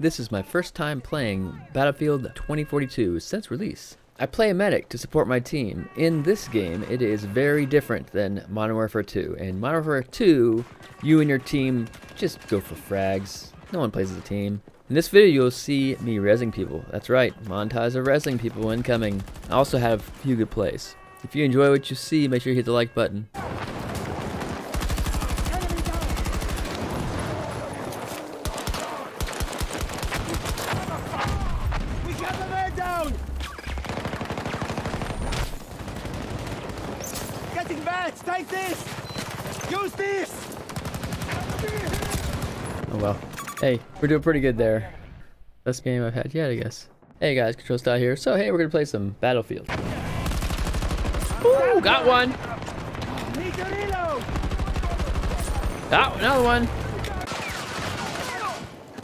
This is my first time playing Battlefield 2042 since release. I play a medic to support my team. In this game, it is very different than Modern Warfare 2. In Modern Warfare 2, you and your team just go for frags. No one plays as a team. In this video, you'll see me resing people. That's right, montage of resing people incoming. I also have a few good plays. If you enjoy what you see, make sure you hit the like button. We got the man down! Getting bats! Take this! Use this! Oh well. Hey, we're doing pretty good there. Best game I've had yet, I guess. Hey guys, KontrolStyle here. So hey, we're gonna play some Battlefield. Ooh, got one! Got another one!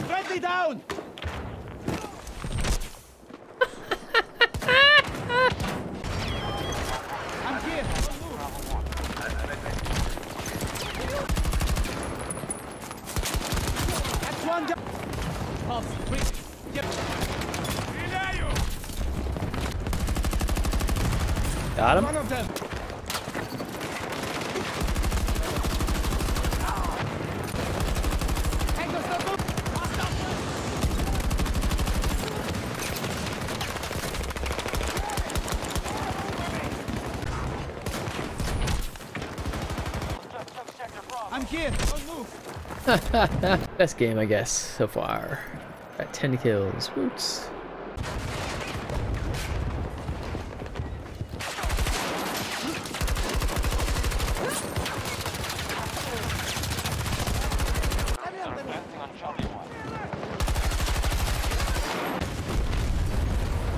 Friendly down! I'm here! That's one down! Pulse, quick! Get... Got him? One of them! Tango's not moving! I'm here. Don't move. Best game, I guess, so far. Got 10 kills. Woots.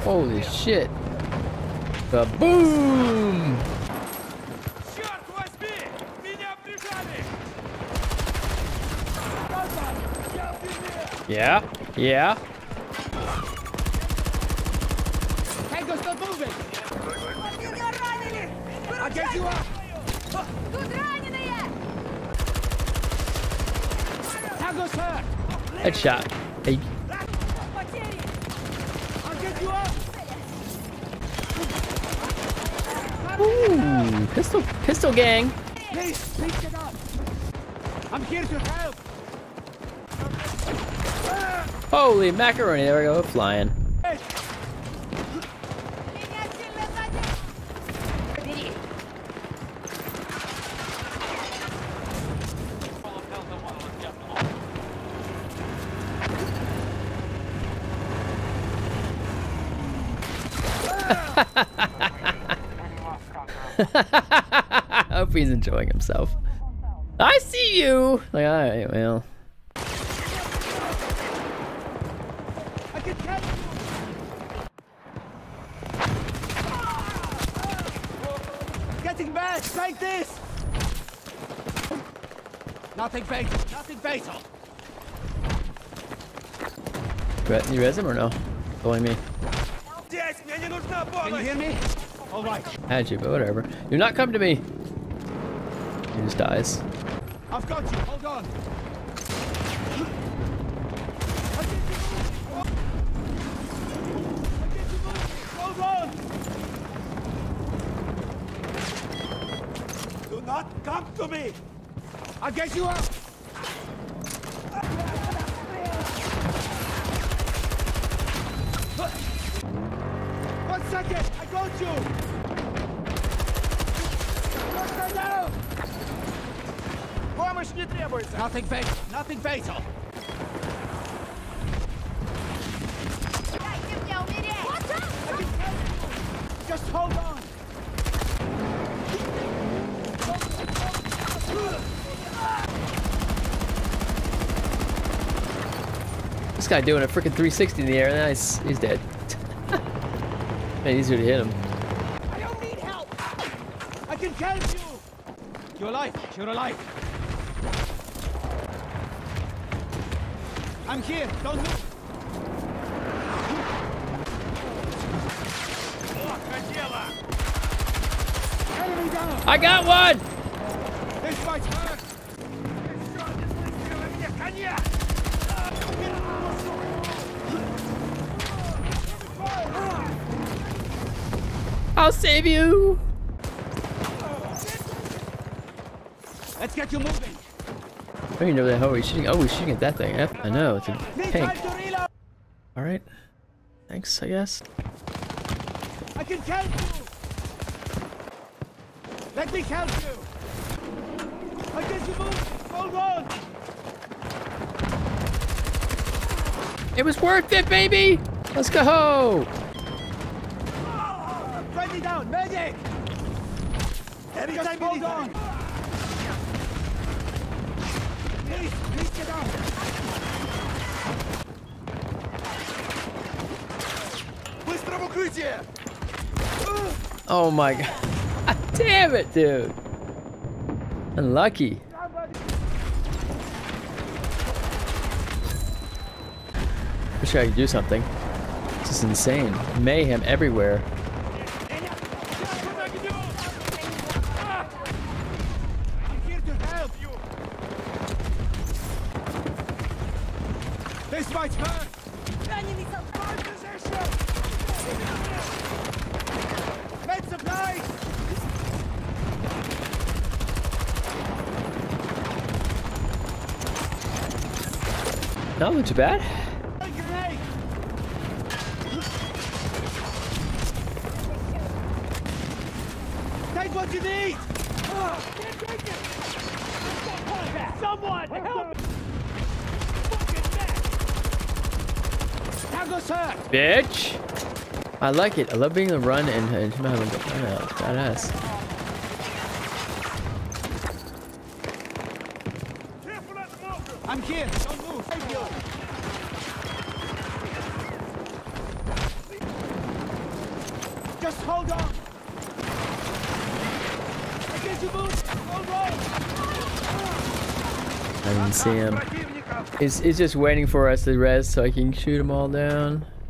Holy shit. The boom! Yeah, yeah. Tango still moving! I'll you up! Headshot. Hey ooh, pistol, pistol gang. Please, please get up! I'm here to help! Holy macaroni, there we go, flying. I hope he's enjoying himself. I see you! Like, alright, well. I can catch! Getting bad! Take this! Nothing fatal! Nothing fatal! You res him or no? Only me. Can you hear me? All right. Had you, but whatever. Do not come to me. He just dies. I've got you. Hold on. Hold on. Do not come to me. I'll get you up. One second. I got you. Just down. Помощь не требуется. Nothing fatal. Nothing fatal. Дайте мне умереть! Just hold on. This guy doing a freaking 360 in the air. Nice. He's dead. Man, easier to hit him. I don't need help. I can help you. You're alive. You're alive. I'm here. Don't move. I got one! I'll save you. Let's get you moving. I don't even know the hell he's shooting. Oh, he's shooting at that thing. I know, it's a tank. time to reload. All right. Thanks, I guess. I can help you. Let me help you. I get you moving. Hold on. It was worth it, baby. Let's go. Friendly down. Medic. Just hold on. Please, please get out. Быстро в укрытие! Oh my god. Damn it, dude. Unlucky. Wish I could do something. This is insane. Mayhem everywhere. to help you! This might hurt! My position! Med supplies! Not too bad. Take what you need! Someone help! Bitch. I like it. I love being able to run and, and not having to I know, it's badass. I'm here. Don't move. Thank you. Just hold on. I didn't see him. He's, he's just waiting for us to rest so I can shoot him all down.